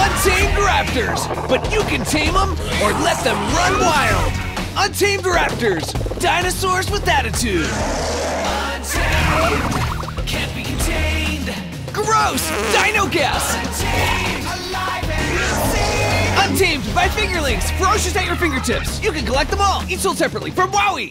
Untamed Raptors! But you can tame them or let them run wild! Untamed Raptors! Dinosaurs with attitude! Untamed! Can't be contained! Gross! Dino gas! Untamed! Alive and Untamed by Fingerlings! Ferocious at your fingertips! You can collect them all, each sold separately from WowWee.